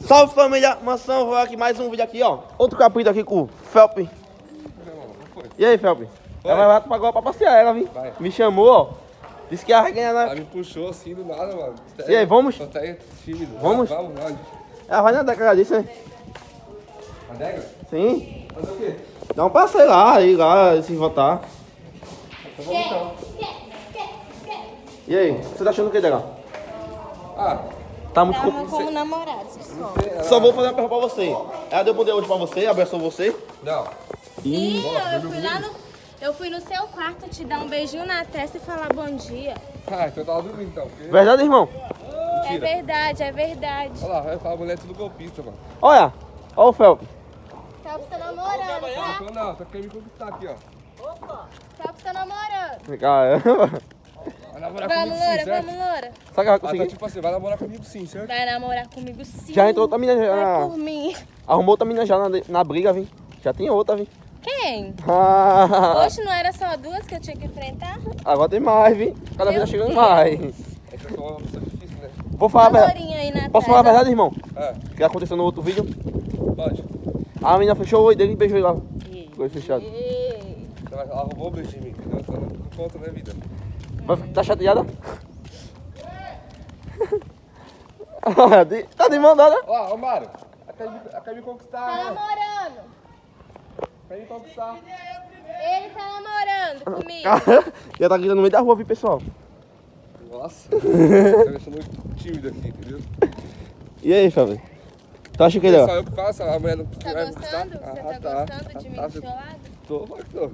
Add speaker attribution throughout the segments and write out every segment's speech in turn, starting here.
Speaker 1: Salve família, mansão, vou aqui mais um vídeo aqui, ó. Outro capítulo aqui com o Felp. E aí, Felp? Ela vai pra agora pra passear, ela, viu?
Speaker 2: Vai.
Speaker 1: Me chamou, ó. Disse que ia ganhar
Speaker 2: Ela
Speaker 1: na...
Speaker 2: me puxou assim do nada, mano.
Speaker 1: E aí, vamos?
Speaker 2: Tô até tímido.
Speaker 1: Vamos?
Speaker 2: Vamos, vamos.
Speaker 1: Ela vai na década disso, né?
Speaker 2: Adega?
Speaker 1: Sim.
Speaker 2: Fazer o quê?
Speaker 1: Dá um passeio lá, ir lá, se votar.
Speaker 2: Então vamos então.
Speaker 1: E aí, você tá achando o que, Dega?
Speaker 2: Ah,
Speaker 1: Tá muito...
Speaker 3: Estavam como namorados. só.
Speaker 2: ela...
Speaker 1: Só vou fazer uma pergunta pra você. Ela deu bom dia hoje pra você, abraçou você.
Speaker 2: Não.
Speaker 3: Sim, eu, eu fui lá no. Eu fui no seu quarto te dar um beijinho na testa e falar bom dia.
Speaker 2: Ah, então eu tava dormindo então. Porque...
Speaker 1: Verdade, irmão?
Speaker 3: É verdade, é verdade.
Speaker 2: Olha lá, falar mulher é tudo golpista, mano.
Speaker 1: Olha, olha o Felp.
Speaker 3: Tá tá namorando,
Speaker 2: Não,
Speaker 3: tá?
Speaker 2: não, tá querendo me conquistar aqui, ó.
Speaker 3: Tá tá namorando.
Speaker 1: Caramba.
Speaker 2: Vai namorar
Speaker 3: Vamos,
Speaker 2: comigo sim,
Speaker 3: Loura,
Speaker 2: certo?
Speaker 3: vamos, Loura.
Speaker 1: Sabe o que vai
Speaker 2: Ah, tá
Speaker 1: conseguir?
Speaker 2: tipo assim, vai namorar comigo sim, certo?
Speaker 3: Vai namorar comigo sim.
Speaker 1: Já entrou outra menina
Speaker 3: Vai
Speaker 1: já.
Speaker 3: por mim.
Speaker 1: Arrumou outra menina já na, na briga, vim. Já tem outra, vim.
Speaker 3: Quem?
Speaker 1: Ah,
Speaker 3: Hoje não era só duas que eu tinha que enfrentar?
Speaker 1: agora tem mais, vim. Cada vez tá chegando mais.
Speaker 2: É que eu sou uma pessoa difícil, né?
Speaker 1: Vou falar a verdade. Posso falar a verdade, irmão?
Speaker 2: Ah,
Speaker 1: O que aconteceu no outro vídeo?
Speaker 2: pode.
Speaker 1: A menina fechou o olho dele e beijou ele lá. Ficou fechado.
Speaker 2: Ela roubou o beijo de mim, entendeu? Então não conta, né, vida?
Speaker 1: Vai ficar- Tá chateada? Ah, de- tá de mandada?
Speaker 2: Ó, ô Mário, ela ela quer me conquistar,
Speaker 3: Tá
Speaker 2: né?
Speaker 3: namorando.
Speaker 2: Quer me conquistar.
Speaker 3: Ele tá namorando comigo.
Speaker 1: Já tá gritando no meio da rua, viu, pessoal?
Speaker 2: Nossa, tá me achando tímido aqui, entendeu?
Speaker 1: E aí, Fábio? Tu acha que ele,
Speaker 2: Só
Speaker 1: ó?
Speaker 2: eu que faço, a mulher não
Speaker 3: Tá gostando? Você
Speaker 2: Ah,
Speaker 3: tá gostando de mim
Speaker 2: tá,
Speaker 3: do seu lado?
Speaker 2: Tô, tô.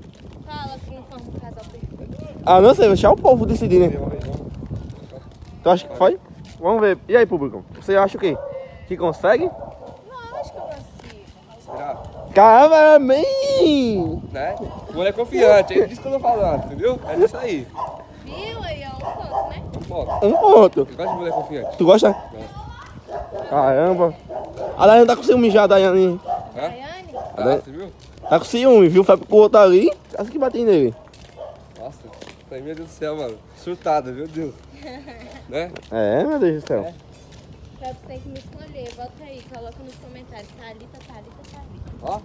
Speaker 3: Fala assim, forma um casal perfeito.
Speaker 1: Ah, não sei, deixar o povo decidir, né? Tu acha que foi? Vamos ver. E aí, público? Você acha o quê? Que consegue?
Speaker 3: Que eu consigo.
Speaker 2: Será?
Speaker 1: Caramba, é bem!
Speaker 2: Né? Mulher confiante, é disso que eu tô falando, entendeu? É disso aí.
Speaker 3: Viu? Aí é um ponto, né?
Speaker 2: Vamos embora.
Speaker 1: Um ponto.
Speaker 2: Eu gosto de mulher confiante.
Speaker 1: Tu gosta? Caramba. A Daiane tá com ciúme já, Daiane.
Speaker 2: Hã?
Speaker 3: Daiane?
Speaker 2: Ah, você viu?
Speaker 1: Tá com ciúme, viu? Foi pro outro ali. Quase que bati nele.
Speaker 2: Nossa, ai, meu Deus do céu, mano. Surtada, meu Deus. né?
Speaker 1: É, meu Deus do céu.
Speaker 3: Pra você tem que me escolher. Bota aí, coloca nos comentários. Thalita, Thalita, Thalita.
Speaker 2: Ó.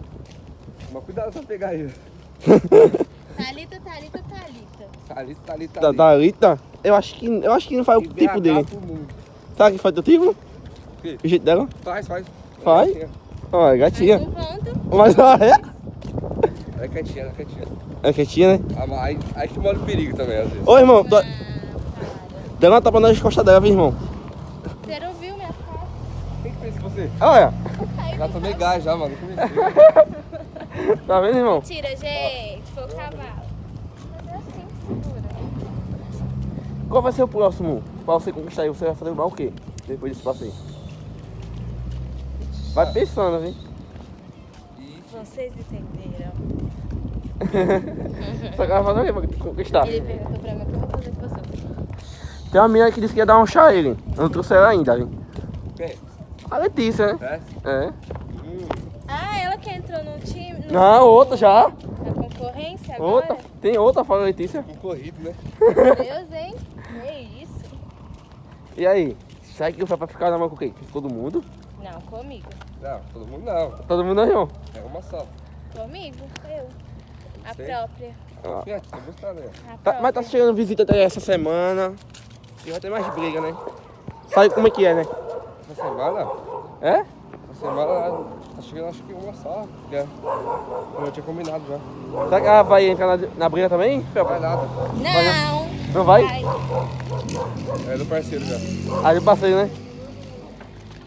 Speaker 2: Mas cuidado pra pegar aí.
Speaker 3: Thalita, Thalita, Thalita.
Speaker 2: Tá ali, tá ali, tá
Speaker 1: Da
Speaker 2: ali.
Speaker 1: Thalita? Eu acho que, eu acho que não faz o tipo dele. Sabe que faz teu tipo?
Speaker 2: quê?
Speaker 1: O jeito dela?
Speaker 2: Faz, faz.
Speaker 1: Faz?
Speaker 2: É quietinha.
Speaker 1: Ó, é gatinha.
Speaker 3: Mais um ponto.
Speaker 1: Mas olha, é?
Speaker 2: É quietinha, é quietinha.
Speaker 1: É quietinha, né?
Speaker 2: Ah, mas Aí, aí que mora o perigo também, às vezes.
Speaker 1: Ô, irmão.
Speaker 3: Ah,
Speaker 1: dá uma tapa nas costas dela, viu, irmão?
Speaker 3: Você não viu minha cara?
Speaker 2: Quem que fez isso com você?
Speaker 1: Olha,
Speaker 2: Já tomei gás já, mano.
Speaker 1: Tá vendo, irmão?
Speaker 3: Tira, gente. Foi o cavalo. Assim.
Speaker 1: Qual vai ser o próximo? Pra você conquistar aí, você vai fazer o quê? Depois desse passeio. Vai pensando, viu?
Speaker 3: Vocês entenderam.
Speaker 1: Só que vai fazer o quê pra conquistar?
Speaker 3: Ele perguntou pra mim o que eu vou fazer.
Speaker 1: Tem uma menina que disse que ia dar um chá a ele. Eu não trouxe ela ainda, viu?
Speaker 2: Quem?
Speaker 1: A Letícia, né?
Speaker 2: É?
Speaker 1: É.
Speaker 2: Hum,
Speaker 3: Ah, ela que entrou no time. No,
Speaker 1: Não, outra já.
Speaker 3: Na concorrência agora?
Speaker 1: Outra. Tem outra fora Letícia.
Speaker 2: concorrido, né?
Speaker 3: Meu Deus, hein? Que isso?
Speaker 1: E aí? Sabe que foi pra ficar na mão com quem? Com todo mundo?
Speaker 3: Não, comigo.
Speaker 2: Não, todo mundo não.
Speaker 1: Todo mundo não, irmão.
Speaker 2: É uma só.
Speaker 3: Comigo, eu. A
Speaker 2: Sei.
Speaker 3: própria.
Speaker 2: Confiante, tá gostando, né?
Speaker 3: A
Speaker 1: Tá,
Speaker 3: própria.
Speaker 1: mas tá chegando visita até essa semana. E vai ter mais briga, né? Sabe como é que é, né?
Speaker 2: Essa semana?
Speaker 1: É?
Speaker 2: Essa semana tá chegando acho que uma só. Que é. Como eu tinha combinado já.
Speaker 1: Será que ela vai entrar na, na briga também? Fel?
Speaker 2: Vai nada.
Speaker 3: Não.
Speaker 1: Não vai?
Speaker 2: É do parceiro já.
Speaker 1: Aí eu passei, né?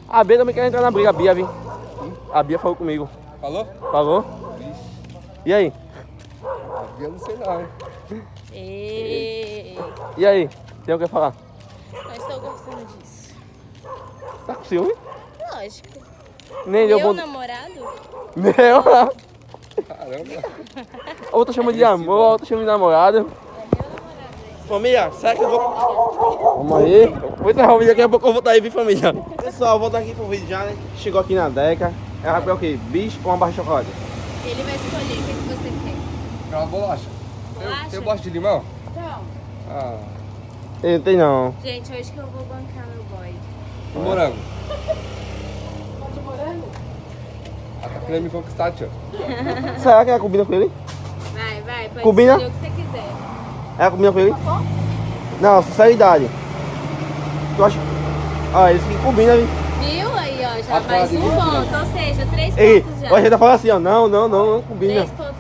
Speaker 1: A Bia também quer entrar na briga, a Bia, viu? A Bia falou comigo.
Speaker 2: Falou?
Speaker 1: Falou? E aí?
Speaker 2: Eu não sei não?
Speaker 3: Ei,
Speaker 1: E aí? Tem o que falar?
Speaker 3: não estou gostando disso.
Speaker 1: Tá com ciúme?
Speaker 3: Lógico.
Speaker 1: Nem deu
Speaker 3: Meu
Speaker 1: bom.
Speaker 3: namorado?
Speaker 1: Meu!
Speaker 2: Caramba.
Speaker 1: Outra chama de amor, outra chama de namorado.
Speaker 3: É meu namorado. esse.
Speaker 1: Família, será que eu vou. Vamos aí. Vou entrar no vídeo, daqui a pouco eu vou estar aí, viu, família? Pessoal, voltando aqui pro vídeo já, né? Chegou aqui na Deca. Ela vai o quê? Bicho ou uma barra de chocolate?
Speaker 3: Ele vai escolher o que, que você quer.
Speaker 2: Aquela bolacha.
Speaker 3: Bolacha?
Speaker 2: Tem, tem bolacha de limão?
Speaker 3: Então,
Speaker 2: Ah,
Speaker 1: não tem não.
Speaker 3: gente, hoje que eu vou bancar meu boy.
Speaker 2: o morango. querendo me conquistar, tia.
Speaker 1: Será que ela combina com ele?
Speaker 3: Vai, vai, pode
Speaker 1: Combina?
Speaker 3: o que você quiser.
Speaker 1: Ela combina com ele? Não, sinceridade. Tu acha. Ah, eles que combinam, viu?
Speaker 3: Viu? Aí, ó, já
Speaker 2: Ah,
Speaker 3: mais
Speaker 2: tá,
Speaker 3: um
Speaker 2: entendi.
Speaker 3: ponto. Ou seja, três
Speaker 1: Ei,
Speaker 3: pontos já.
Speaker 1: a gente tá falando assim, ó. Não, não, não, não combina.
Speaker 3: Três pontos.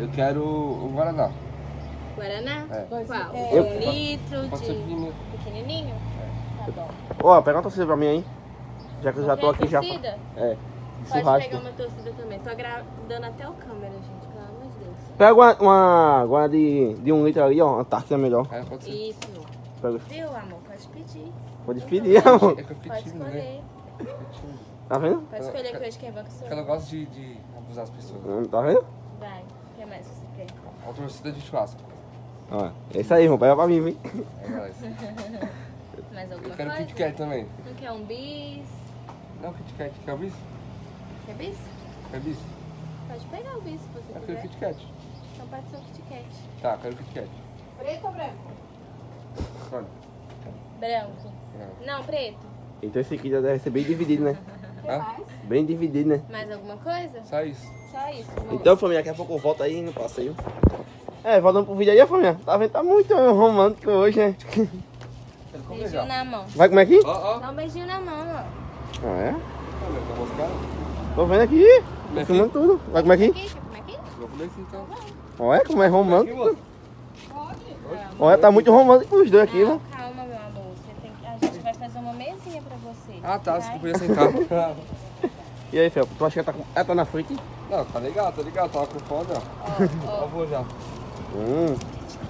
Speaker 2: Eu quero o Guaraná.
Speaker 3: Guaraná?
Speaker 2: É.
Speaker 3: Qual?
Speaker 1: Eu-
Speaker 3: Um litro
Speaker 2: Pode
Speaker 3: de
Speaker 2: ser pequenininho.
Speaker 3: pequenininho? Tá bom.
Speaker 1: Ó, pega uma torcida pra mim aí. Já que eu já tô aqui já.
Speaker 3: torcida?
Speaker 1: É.
Speaker 3: Pode
Speaker 1: Churrasco.
Speaker 3: pegar uma torcida também. Tô dando até o câmera, gente, pelo amor de Deus.
Speaker 1: Pega uma, uma, uma de, de um litro ali, ó. Antártica é melhor.
Speaker 2: É, pode ser.
Speaker 3: Isso.
Speaker 1: Pega.
Speaker 3: Viu, amor? Pode pedir.
Speaker 1: Pode pedir, amor.
Speaker 2: É que eu fiquei
Speaker 3: Pode
Speaker 2: né?
Speaker 3: escolher.
Speaker 2: Tímido.
Speaker 1: Tá vendo?
Speaker 3: Pode escolher que hoje quem banca sou
Speaker 2: Porque eu
Speaker 3: eu.
Speaker 2: não gosto de, de abusar as pessoas.
Speaker 1: Hum, Tá vendo?
Speaker 3: Vai. Mais você quer?
Speaker 2: Uma torcida de churrasco.
Speaker 1: Ó, é isso aí, irmão. Pega pra mim, vem.
Speaker 2: É nóis.
Speaker 3: Mais alguma
Speaker 2: Eu quero
Speaker 3: coisa?
Speaker 2: Kit Kat também.
Speaker 3: Não quer um bis?
Speaker 2: Não, Kit Kat. Quer bis?
Speaker 3: Quer bis?
Speaker 2: Quer bis?
Speaker 3: Pode pegar o bis se você
Speaker 2: Eu quero
Speaker 3: quiser.
Speaker 2: Kit Kat.
Speaker 3: Então pode ser o Kit Kat.
Speaker 2: Tá, quero Kit Kat.
Speaker 4: Preto ou branco?
Speaker 2: Escolhe.
Speaker 3: Branco.
Speaker 2: Não.
Speaker 3: Não, preto.
Speaker 1: Então esse aqui já deve ser bem dividido, né?
Speaker 2: Hã?
Speaker 1: Bem dividido, né?
Speaker 3: Mais alguma coisa?
Speaker 2: Só isso.
Speaker 3: Só isso.
Speaker 1: Então, família, daqui a pouco eu volto aí no passeio. É, voltando pro vídeo aí, família. Tá vendo? Tá muito romântico hoje, né?
Speaker 3: Beijinho na mão.
Speaker 1: Vai comer aqui?
Speaker 2: Ó, ó.
Speaker 3: Dá um beijinho na mão, ó.
Speaker 1: Ah, é? Tô vendo aqui. Tô
Speaker 2: aqui?
Speaker 1: filmando tudo. Vai comer aqui?
Speaker 3: Aqui, comer aqui?
Speaker 2: Vou comer sim, então.
Speaker 1: Olha como é
Speaker 2: Aqui,
Speaker 1: romântico. Olha, tá muito romântico os dois aqui,
Speaker 3: Não,
Speaker 1: mano.
Speaker 3: Você.
Speaker 2: Ah, tá. Você
Speaker 3: Vai?
Speaker 2: podia sentar.
Speaker 1: E aí, Felps, tu acha que ela tá, com... ela tá na frente?
Speaker 2: Não, tá ligado, tá ligado. Tava com fome, ó.
Speaker 3: Ó,
Speaker 2: Eu vou já.
Speaker 1: Hum.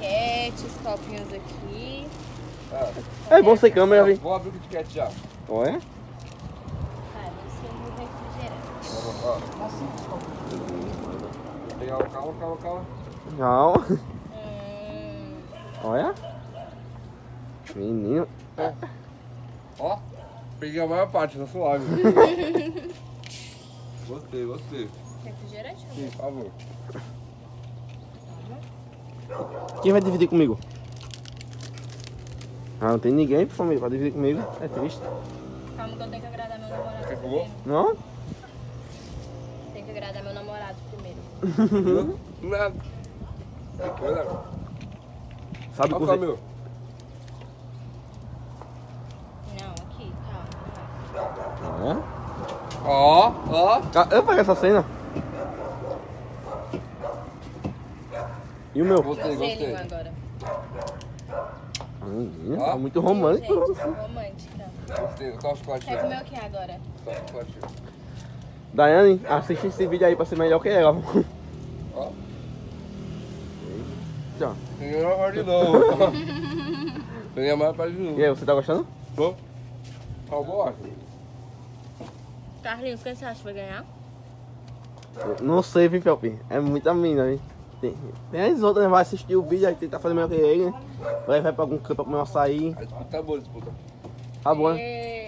Speaker 3: ó, os copinhos aqui.
Speaker 2: É.
Speaker 1: É bom sem câmera, viu?
Speaker 2: Vou abrir o Kit Kat já.
Speaker 1: Olha.
Speaker 3: Vai, você no refrigerante.
Speaker 2: Ó, ó. Vou pegar o calma, calma, calma.
Speaker 1: Não.
Speaker 3: Hum,
Speaker 1: Olha. Menino.
Speaker 2: Ó, peguei a maior parte, tá suave. gostei, gostei.
Speaker 3: refrigerante?
Speaker 2: Sim, por favor.
Speaker 1: Quem vai dividir comigo? Ah, não tem ninguém, família, pra dividir comigo. É triste.
Speaker 3: Calma que eu tenho que agradar meu namorado
Speaker 2: Quer que eu.
Speaker 1: Não?
Speaker 3: Tenho que agradar meu namorado primeiro.
Speaker 2: Nada. Olha,
Speaker 1: Sabe
Speaker 2: olha
Speaker 1: cozer.
Speaker 2: meu.
Speaker 3: Não, aqui,
Speaker 1: Olha.
Speaker 2: Ó, ó.
Speaker 1: Ah, eu peguei essa cena. E o meu?
Speaker 2: Gostei,
Speaker 3: Você,
Speaker 2: gostei.
Speaker 3: língua, agora.
Speaker 2: Ó.
Speaker 1: tá muito
Speaker 3: Gente,
Speaker 1: romântico.
Speaker 3: romântica.
Speaker 2: Gostei. Qual o chocolate?
Speaker 3: Quer comer o que agora?
Speaker 2: O chocolate?
Speaker 1: Daiane, assiste esse vídeo aí pra ser melhor que ela.
Speaker 2: Ó.
Speaker 1: Já.
Speaker 2: Ganhou a parte de novo. Ganhei a maior parte de novo.
Speaker 1: E aí, você tá gostando?
Speaker 2: Bom. Tá bom, acho.
Speaker 3: Carlinhos, quem você acha que vai ganhar?
Speaker 1: Não sei, viu, Felpinho? É muita mina, viu? Tem, tem as outras, né? vai assistir o vídeo, aí tentar fazer melhor que ele, né? Vai, vai pra algum canto pra comer um açaí.
Speaker 2: Tá boa, a disputa.
Speaker 1: Tá bom, né?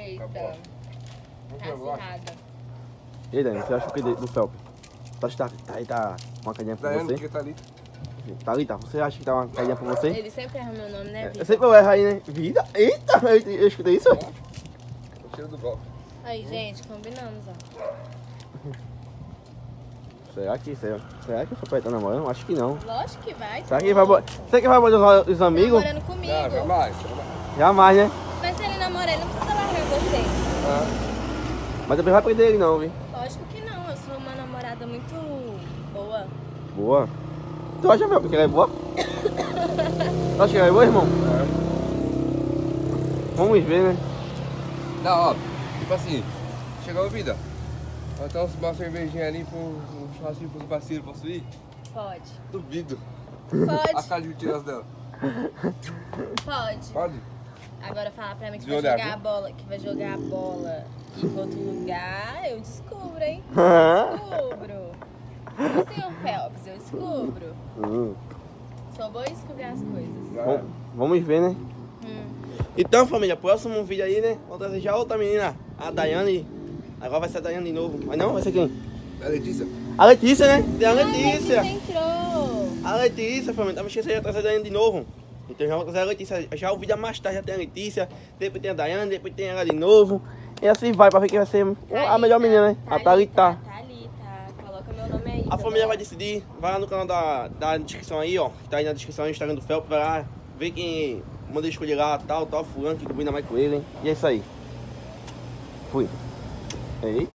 Speaker 3: Eita.
Speaker 2: Tá bom.
Speaker 3: Tá acirrada.
Speaker 1: E aí, Daiane, você acha o que de- do Felpinho? Você acha que tá, tá, aí tá uma carinha pra
Speaker 2: Daiane,
Speaker 1: você?
Speaker 2: que tá ali.
Speaker 1: Tá ali, tá? Você acha que tá uma carinha pra você?
Speaker 3: Ele sempre erra meu nome, né,
Speaker 1: É,
Speaker 3: Vitor?
Speaker 1: eu sempre erro aí, né? Vida? Eita, eu, eu escutei isso?
Speaker 2: O cheiro do golpe.
Speaker 3: Aí, gente, combinamos, ó.
Speaker 1: Será que, será, será que o Felpinho tá namorando? Acho que não.
Speaker 3: Lógico que vai.
Speaker 1: Será que vai, será que vai botar os
Speaker 3: Tá
Speaker 1: amigos?
Speaker 3: namorando comigo.
Speaker 2: Não, jamais. jamais.
Speaker 1: Jamais, né?
Speaker 3: Mas se ele namorar, ele não precisa largar você.
Speaker 2: Ah,
Speaker 1: Mas também vai perder ele não, viu?
Speaker 3: Lógico que não, eu sou uma namorada muito boa.
Speaker 1: Boa. Tu acha, Felpinho, que ela é boa? tu acha que ela é boa, irmão? Vamos ver, né?
Speaker 2: Não, ó. Tipo assim, chegou a vida. Vai dar uma cervejinha ali pra um, churrasquinho pros parceiros, posso ir?
Speaker 3: Pode.
Speaker 2: Duvido. A
Speaker 3: Pode,
Speaker 2: cara de mentiras dela.
Speaker 3: pode.
Speaker 2: Pode?
Speaker 3: Agora falar pra mim que vai jogar a bola, que vai jogar a bola em outro lugar, eu descubro, hein? Descubro. O senhor Phelps, eu descubro.
Speaker 1: Hum.
Speaker 3: Sou boa em descobrir as coisas.
Speaker 1: Bom, vamos ver, né?
Speaker 3: Hum.
Speaker 1: Então, família, próximo vídeo aí, né? Vou trazer já outra menina, a Daiane. Agora vai ser a Daiane de novo. Mas não, vai ser quem?
Speaker 2: É Letícia?
Speaker 1: A Letícia, né? Tem a Letícia.
Speaker 3: Letícia entrou.
Speaker 1: A Letícia, família. Tava esquecendo de trazer a Daiane de novo. Então já vou trazer a Letícia. Já o vídeo é mais tarde já tem a Letícia. Depois tem a Daiane, depois tem ela de novo. E assim vai pra ver quem vai ser a melhor menina, né? A Thalita.
Speaker 3: Thalita. Coloca meu nome aí.
Speaker 1: A
Speaker 3: tá
Speaker 1: família
Speaker 3: bom?
Speaker 1: vai decidir. Vai lá no canal da, da descrição aí, ó. que Tá aí na descrição o Instagram do Felps. Vai lá, ver quem manda escolher lá, tal, tal, fulano, que combina mais com ele, hein? E é isso aí. Fui. Ei.